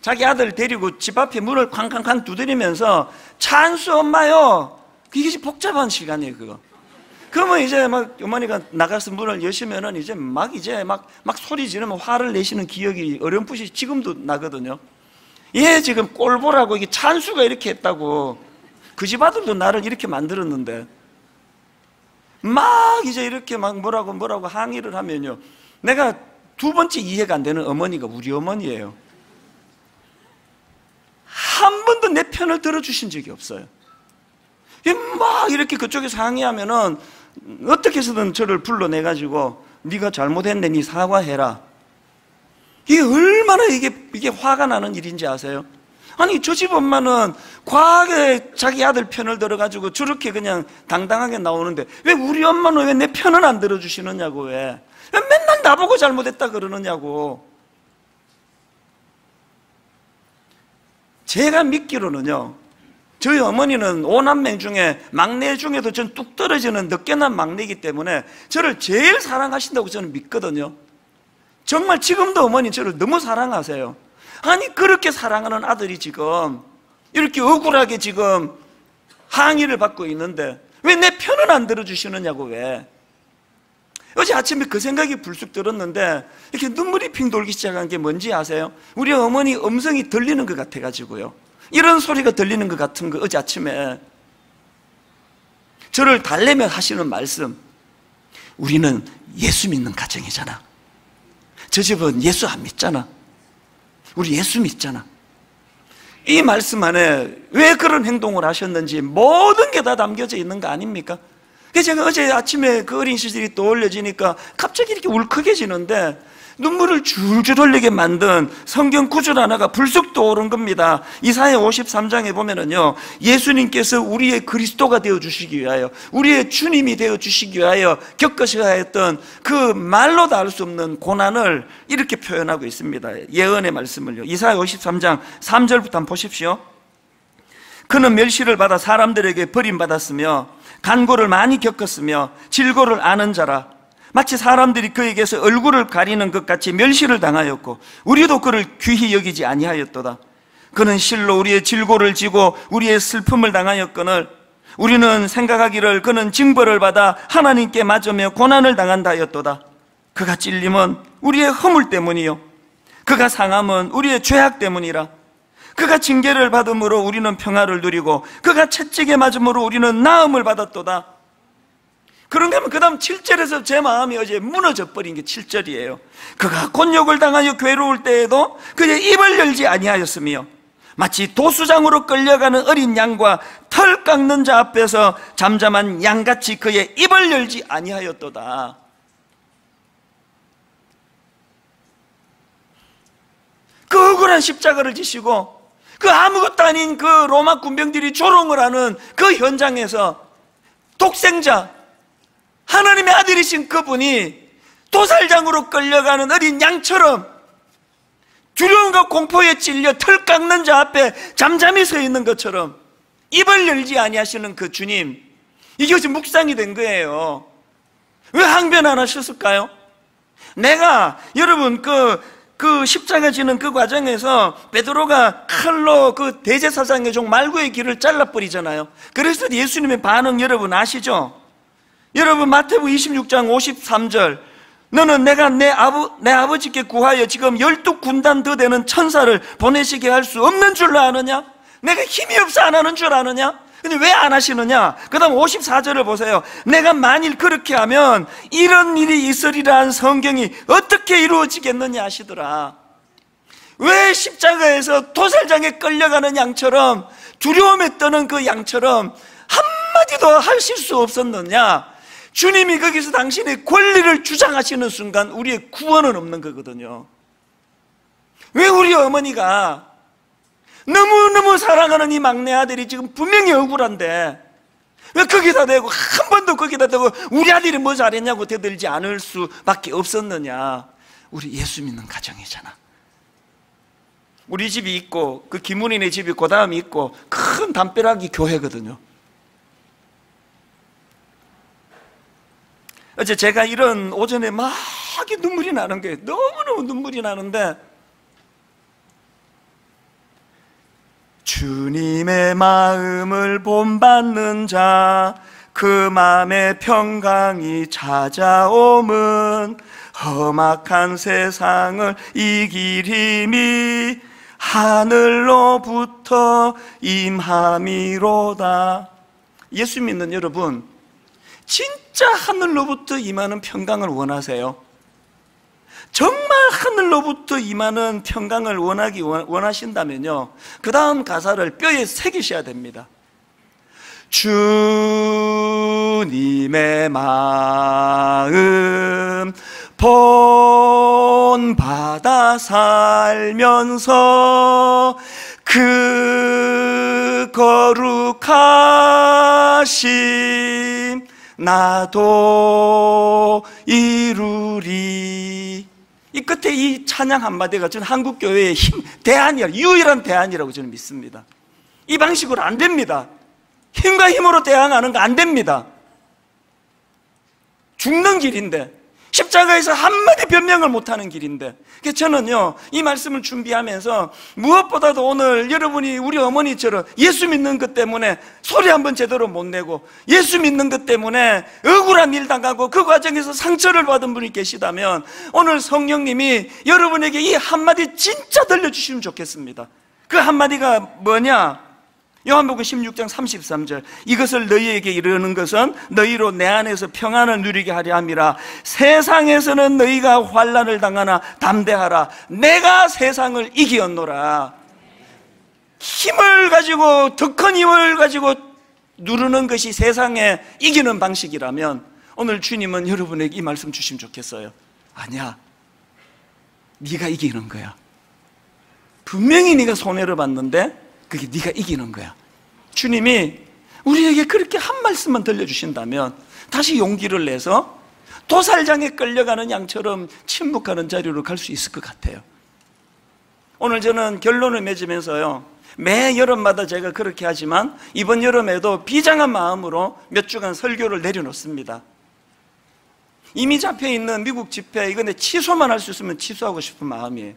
자기 아들 데리고 집 앞에 문을 쾅쾅쾅 두드리면서 찬수 엄마요. 이게 복잡한 시간이에요, 그거. 그러면 이제 막 어머니가 나가서 문을 여시면은 이제 막 이제 막, 막 소리 지르면 화를 내시는 기억이 어렴풋이 지금도 나거든요. 얘 지금 꼴보라고 이게 찬수가 이렇게 했다고 그 집 아들도 나를 이렇게 만들었는데 막 이제 이렇게 막 뭐라고 뭐라고 항의를 하면요. 내가 두 번째 이해가 안 되는 어머니가 우리 어머니예요. 한 번도 내 편을 들어주신 적이 없어요. 막 이렇게 그쪽에서 항의하면은 어떻게 해서든 저를 불러내가지고 네가 잘못했네, 네 사과해라. 이게 얼마나 이게, 이게 화가 나는 일인지 아세요? 아니 저 집 엄마는 과하게 자기 아들 편을 들어가지고 저렇게 그냥 당당하게 나오는데 왜 우리 엄마는 왜 내 편을 안 들어주시느냐고 왜? 왜 맨날 나보고 잘못했다 그러느냐고 제가 믿기로는요 저희 어머니는 오남매 중에 막내 중에도 전 뚝 떨어지는 늦게 난 막내이기 때문에 저를 제일 사랑하신다고 저는 믿거든요. 정말 지금도 어머니 저를 너무 사랑하세요. 아니 그렇게 사랑하는 아들이 지금 이렇게 억울하게 지금 항의를 받고 있는데 왜 내 편을 안 들어주시느냐고 왜? 어제 아침에 그 생각이 불쑥 들었는데 이렇게 눈물이 핑 돌기 시작한 게 뭔지 아세요? 우리 어머니 음성이 들리는 것 같아가지고요 이런 소리가 들리는 것 같은 거 어제 아침에 저를 달래며 하시는 말씀 우리는 예수 믿는 가정이잖아 저 집은 예수 안 믿잖아 우리 예수 믿잖아. 이 말씀 안에 왜 그런 행동을 하셨는지 모든 게 다 담겨져 있는 거 아닙니까? 제가 어제 아침에 그 어린 시절이 떠올려지니까 갑자기 이렇게 울컥해지는데 눈물을 줄줄 흘리게 만든 성경 구절 하나가 불쑥 떠오른 겁니다. 이사야 53장에 보면은요, 예수님께서 우리의 그리스도가 되어 주시기 위하여, 우리의 주님이 되어 주시기 위하여 겪으셔야 했던 그 말로 다알수 없는 고난을 이렇게 표현하고 있습니다. 예언의 말씀을요. 이사야 53장 3절부터 한번 보십시오. 그는 멸시를 받아 사람들에게 버림받았으며 간고를 많이 겪었으며 질고를 아는 자라 마치 사람들이 그에게서 얼굴을 가리는 것 같이 멸시를 당하였고 우리도 그를 귀히 여기지 아니하였도다. 그는 실로 우리의 질고를 지고 우리의 슬픔을 당하였거늘 우리는 생각하기를 그는 징벌을 받아 하나님께 맞으며 고난을 당한다 하였도다. 그가 찔림은 우리의 허물 때문이요. 그가 상함은 우리의 죄악 때문이라. 그가 징계를 받음으로 우리는 평화를 누리고 그가 채찍에 맞음으로 우리는 나음을 받았도다. 그런가 하면 그 다음 7절에서 제 마음이 어제 무너져 버린 게 7절이에요. 그가 곤욕을 당하여 괴로울 때에도 그의 입을 열지 아니하였으며 마치 도수장으로 끌려가는 어린 양과 털 깎는 자 앞에서 잠잠한 양같이 그의 입을 열지 아니하였도다. 그 억울한 십자가를 지시고 그 아무것도 아닌 그 로마 군병들이 조롱을 하는 그 현장에서 독생자 하나님의 아들이신 그분이 도살장으로 끌려가는 어린 양처럼 두려움과 공포에 찔려 털 깎는 자 앞에 잠잠히 서 있는 것처럼 입을 열지 아니하시는 그 주님 어제 묵상이 된 거예요. 왜 항변 안 하셨을까요? 내가 여러분 그, 그 십자가 지는 그 과정에서 베드로가 칼로 그 대제사장의 종 말구의 길을 잘라버리잖아요. 그래서 예수님의 반응 여러분 아시죠? 여러분 마태복 26장 53절 너는 내가 내, 아버, 내 아버지께 구하여 지금 열두 군단 더 되는 천사를 보내시게 할 수 없는 줄로 아느냐? 내가 힘이 없어 안 하는 줄 아느냐? 근데 왜 안 하시느냐? 그 다음 54절을 보세요. 내가 만일 그렇게 하면 이런 일이 있으리라는 성경이 어떻게 이루어지겠느냐 하시더라. 왜 십자가에서 도살장에 끌려가는 양처럼 두려움에 떠는 그 양처럼 한마디도 하실 수 없었느냐? 주님이 거기서 당신의 권리를 주장하시는 순간 우리의 구원은 없는 거거든요. 왜 우리 어머니가 너무너무 사랑하는 이 막내 아들이 지금 분명히 억울한데 왜 거기다 대고 한 번도 거기다 대고 우리 아들이 뭐 잘했냐고 대들지 않을 수밖에 없었느냐? 우리 예수 믿는 가정이잖아. 우리 집이 있고 그 김문인의 집이 그 다음이 있고 큰 담벼락이 교회거든요 어제 제가 이런 오전에 막 눈물이 나는 게 너무너무 눈물이 나는데 주님의 마음을 본받는 자, 그 마음의 평강이 찾아옴은 험악한 세상을 이길 힘이 하늘로부터 임함이로다. 예수 믿는 여러분, 진 짜 하늘로부터 임하는 평강을 원하세요? 정말 하늘로부터 임하는 평강을 원하기 원하신다면요. 그 다음 가사를 뼈에 새기셔야 됩니다. 주님의 마음 본받아 살면서 그 거룩하심 나도 이루리 이 끝에 이 찬양 한마디가 저는 한국 교회의 힘, 대안이야. 유일한 대안이라고 저는 믿습니다. 이 방식으로 안 됩니다. 힘과 힘으로 대항하는 거 안 됩니다. 죽는 길인데. 십자가에서 한마디 변명을 못하는 길인데. 저는요 이 말씀을 준비하면서 무엇보다도 오늘 여러분이 우리 어머니처럼 예수 믿는 것 때문에 소리 한번 제대로 못 내고 예수 믿는 것 때문에 억울한 일 당하고 그 과정에서 상처를 받은 분이 계시다면 오늘 성령님이 여러분에게 이 한마디 진짜 들려주시면 좋겠습니다. 그 한마디가 뭐냐 요한복음 16장 33절 이것을 너희에게 이르는 것은 너희로 내 안에서 평안을 누리게 하려 함이라. 세상에서는 너희가 환란을 당하나 담대하라. 내가 세상을 이기었노라. 힘을 가지고 더 큰 힘을 가지고 누르는 것이 세상에 이기는 방식이라면 오늘 주님은 여러분에게 이 말씀 주시면 좋겠어요. 아니야. 네가 이기는 거야. 분명히 네가 손해를 봤는데 그게 네가 이기는 거야. 주님이 우리에게 그렇게 한 말씀만 들려주신다면 다시 용기를 내서 도살장에 끌려가는 양처럼 침묵하는 자리로 갈 수 있을 것 같아요. 오늘 저는 결론을 맺으면서요. 매 여름마다 제가 그렇게 하지만 이번 여름에도 비장한 마음으로 몇 주간 설교를 내려놓습니다. 이미 잡혀 있는 미국 집회 내 취소만 할 수 있으면 취소하고 싶은 마음이에요.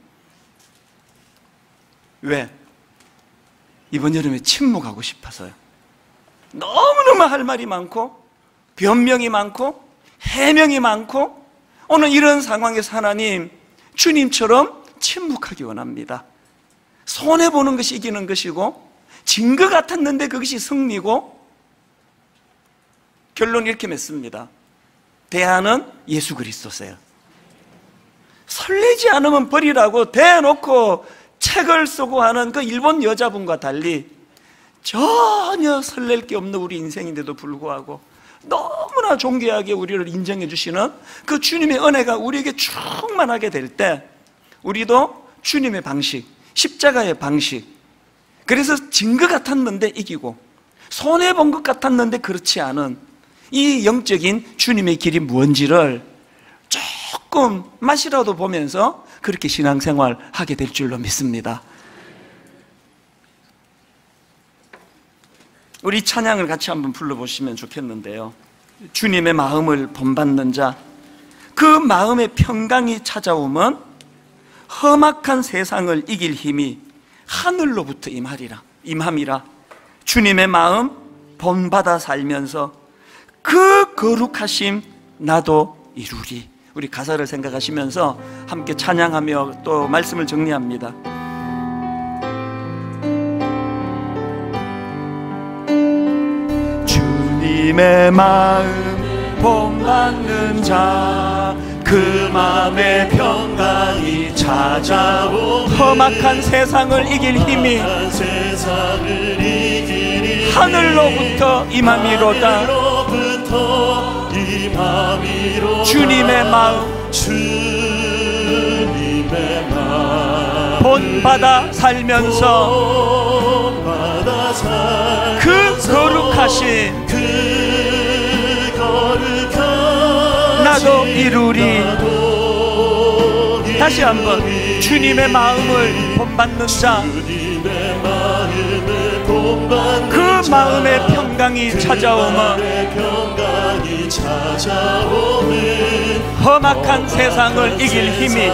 왜? 이번 여름에 침묵하고 싶어서요. 너무너무 할 말이 많고, 변명이 많고, 해명이 많고, 오늘 이런 상황에서 하나님, 주님처럼 침묵하기 원합니다. 손해 보는 것이 이기는 것이고, 진 것 같았는데 그것이 승리고, 결론 이렇게 맺습니다. 대안은 예수 그리스도세요. 설레지 않으면 버리라고 대놓고 책을 쓰고 하는 그 일본 여자분과 달리 전혀 설렐 게 없는 우리 인생인데도 불구하고 너무나 존귀하게 우리를 인정해 주시는 그 주님의 은혜가 우리에게 충만하게 될 때 우리도 주님의 방식, 십자가의 방식 그래서 진 것 같았는데 이기고 손해본 것 같았는데 그렇지 않은 이 영적인 주님의 길이 무언지를 조금 맛이라도 보면서 그렇게 신앙생활 하게 될 줄로 믿습니다. 우리 찬양을 같이 한번 불러보시면 좋겠는데요. 주님의 마음을 본받는 자, 그 마음의 평강이 찾아오면 험악한 세상을 이길 힘이 하늘로부터 임하리라, 임함이라. 주님의 마음 본받아 살면서 그 거룩하심 나도 이루리. 우리 가사를 생각하시면서 함께 찬양하며 또 말씀을 정리합니다. 주님의 마음 본받는 자, 그 마음의 평강이 찾아오 험악한 세상을 이길 힘이 하늘로부터 임함이로다. 주님의 마음. 주님의 마음. 본받아 살면서 본받아 살그 거룩하신 그 거룩한 나도 이루리. 다시 한번 주님의 마음을 본받는 자. 그 주님의 마음을 본받는 그 마음의 평강이 찾아오면 험악한 세상을 이길 힘이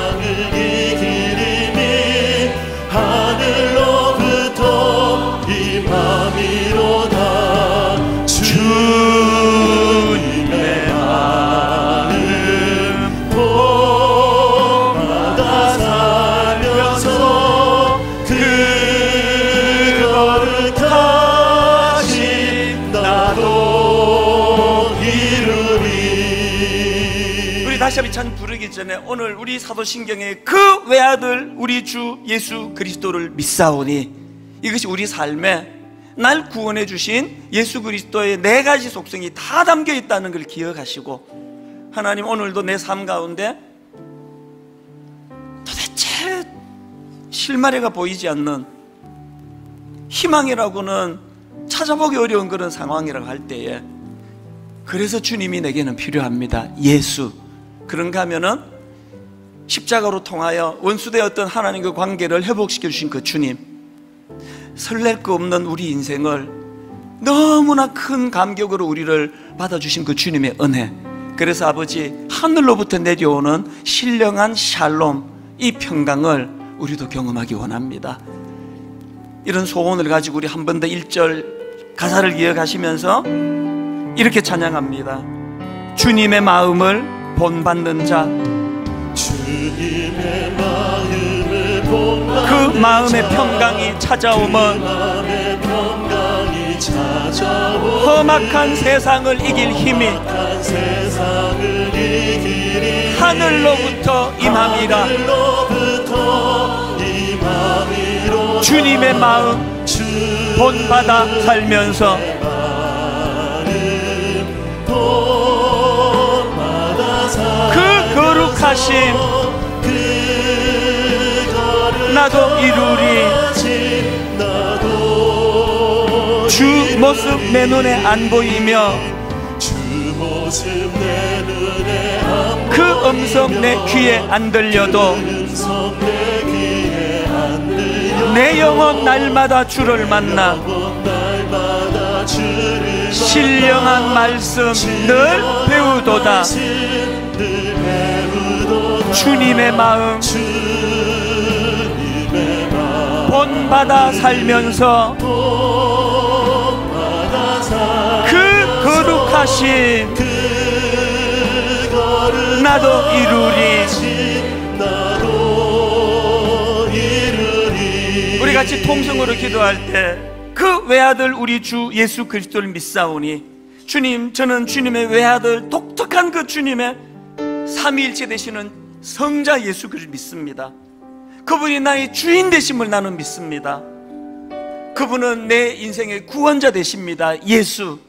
전에 오늘 우리 사도신경의 그 외아들 우리 주 예수 그리스도를 믿사오니 이것이 우리 삶에 날 구원해 주신 예수 그리스도의 네 가지 속성이 다 담겨 있다는 걸 기억하시고 하나님 오늘도 내 삶 가운데 도대체 실마리가 보이지 않는 희망이라고는 찾아보기 어려운 그런 상황이라고 할 때에 그래서 주님이 내게는 필요합니다. 예수. 그런가 하면은 십자가로 통하여 원수되었던 하나님과 관계를 회복시켜 주신 그 주님. 설렐 거 없는 우리 인생을 너무나 큰 감격으로 우리를 받아주신 그 주님의 은혜. 그래서 아버지 하늘로부터 내려오는 신령한 샬롬 이 평강을 우리도 경험하기 원합니다. 이런 소원을 가지고 우리 한 번 더 1절 가사를 이어가시면서 이렇게 찬양합니다. 주님의 마음을 본받는 자, 주님의 마음을 본받는 그 마음의 평강이 찾아오면 험악한 세상을 이길 힘이 하늘로부터 임함이라. 주님의 마음 본받아 살면서 거룩하신 나도 이루리. 주 모습 내 눈에 안 보이며 그 음성 내 귀에 안 들려도 내 영혼 날마다 주를 만나 신령한 말씀 늘 배우도다 주님의 마음. 주님의 마음 본받아 살면서 본받아 살그 거룩하신 그 거룩 나도 이루리 나도 이루리. 우리 같이 통성으로 기도할 때 그 외아들 우리 주 예수 그리스도를 믿사오니 주님 저는 주님의 외아들 독특한 그 주님의 삼위일체 되시는 성자 예수 그리스도 믿습니다. 그분이 나의 주인 되심을 나는 믿습니다. 그분은 내 인생의 구원자 되십니다. 예수.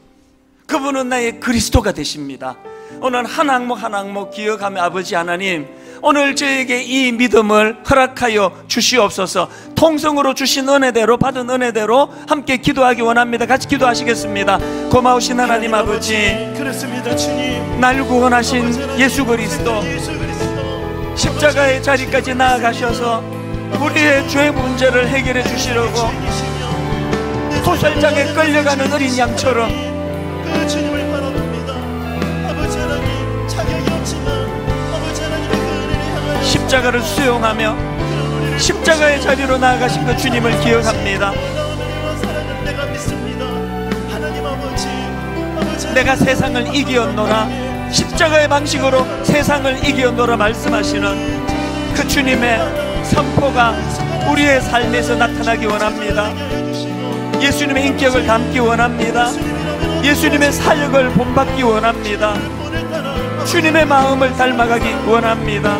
그분은 나의 그리스도가 되십니다. 오늘 한 항목 한 항목 기억하며 아버지 하나님 오늘 저에게 이 믿음을 허락하여 주시옵소서. 통성으로 주신 은혜대로 받은 은혜대로 함께 기도하기 원합니다. 같이 기도하시겠습니다. 고마우신 하나님 아버지. 그렇습니다 주님. 날 구원하신 예수 그리스도. 예수 그리스도 십자가의 자리까지 나아가셔서 우리의 죄 문제를 해결해 주시려고 도살장에 끌려가는 어린 양처럼 십자가를 수용하며 십자가의 자리로 나아가신 그 주님을 기억합니다. 내가 세상을 이기었노라 십자가의 방식으로 세상을 이기었노라 말씀하시는 그 주님의 선포가 우리의 삶에서 나타나기 원합니다. 예수님의 인격을 담기 원합니다. 예수님의 사역을 본받기 원합니다. 주님의 마음을 닮아가기 원합니다.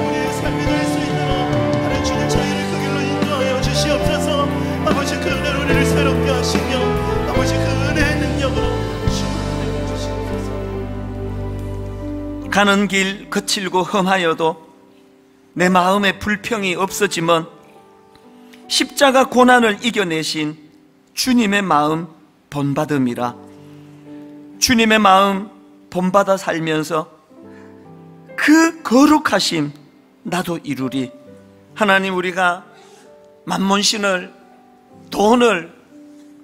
가는 길 거칠고 험하여도 내 마음에 불평이 없어지면 십자가 고난을 이겨내신 주님의 마음 본받음이라. 주님의 마음 본받아 살면서 그 거룩하심 나도 이루리. 하나님 우리가 만몬신을 돈을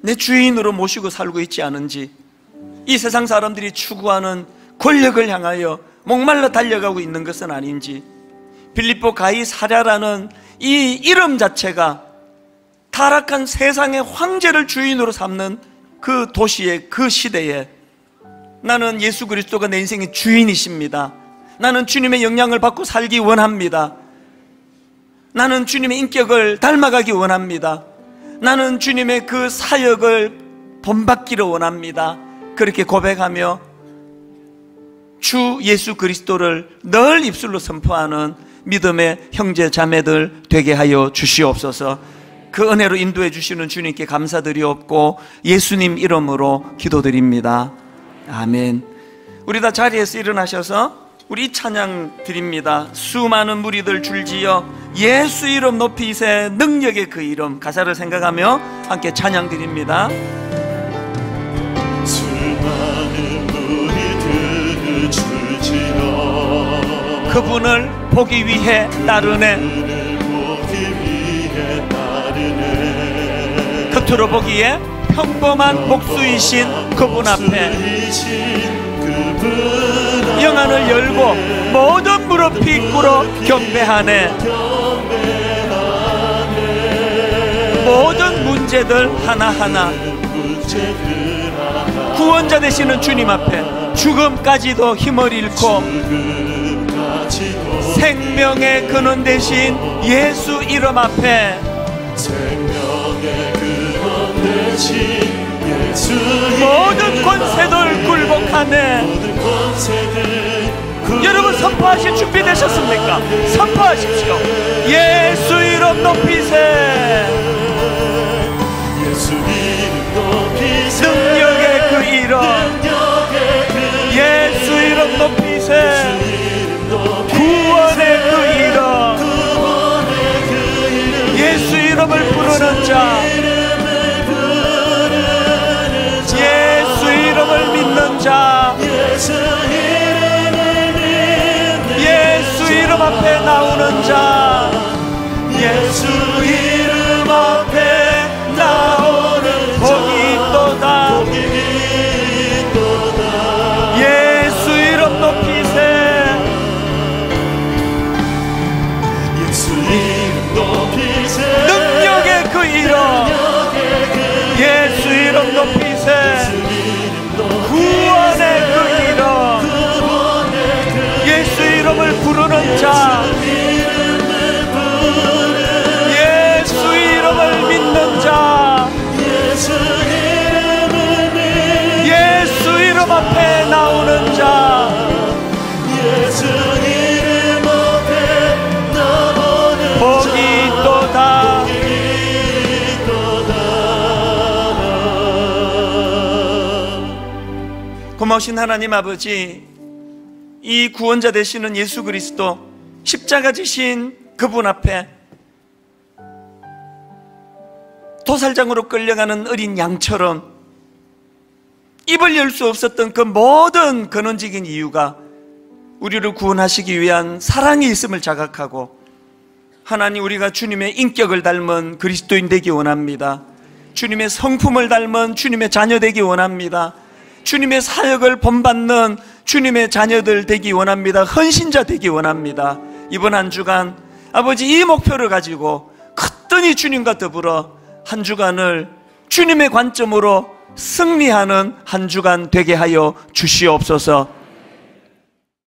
내 주인으로 모시고 살고 있지 않은지 이 세상 사람들이 추구하는 권력을 향하여 목말라 달려가고 있는 것은 아닌지 빌립보 가이사랴라는 이 이름 자체가 타락한 세상의 황제를 주인으로 삼는 그 도시의 그 시대에 나는 예수 그리스도가 내 인생의 주인이십니다. 나는 주님의 영향을 받고 살기 원합니다. 나는 주님의 인격을 닮아가기 원합니다. 나는 주님의 그 사역을 본받기를 원합니다. 그렇게 고백하며 주 예수 그리스도를 늘 입술로 선포하는 믿음의 형제 자매들 되게 하여 주시옵소서. 그 은혜로 인도해 주시는 주님께 감사드리옵고 예수님 이름으로 기도드립니다. 아멘. 우리 다 자리에서 일어나셔서 우리 이 찬양 드립니다. 수많은 무리들 줄지어 예수 이름 높이세 능력의 그 이름 가사를 생각하며 함께 찬양 드립니다. 그분을 보기 위해 따르네. 겉으로 보기에 평범한 목수이신 그분 앞에 영안을 열고 모든 무릎이 꿇어 경배하네. 모든 문제들 하나하나 구원자 되시는 주님 앞에 죽음까지도 힘을 잃고 생명의 근원 되신 예수 이름 앞에. 생명의 근원 되신 예수 모든 권세들 굴복하네. 여러분 선포하실 준비 되셨습니까? 선포하십시오. 예수 이름 높이세. 예수 이름 높이세. 능력의 그 이름. 그 예수 이름 높이세 이름을 부르는 자 예수 이름을 믿는 자 예수 이름 앞에 나오는 자 예수 고마우신 하나님 아버지 이 구원자 되시는 예수 그리스도 십자가 지신 그분 앞에 도살장으로 끌려가는 어린 양처럼 입을 열 수 없었던 그 모든 근원적인 이유가 우리를 구원하시기 위한 사랑이 있음을 자각하고 하나님 우리가 주님의 인격을 닮은 그리스도인 되기 원합니다. 주님의 성품을 닮은 주님의 자녀 되기 원합니다. 주님의 사역을 본받는 주님의 자녀들 되기 원합니다. 헌신자 되기 원합니다. 이번 한 주간 아버지 이 목표를 가지고 커더니 주님과 더불어 한 주간을 주님의 관점으로 승리하는 한 주간 되게 하여 주시옵소서.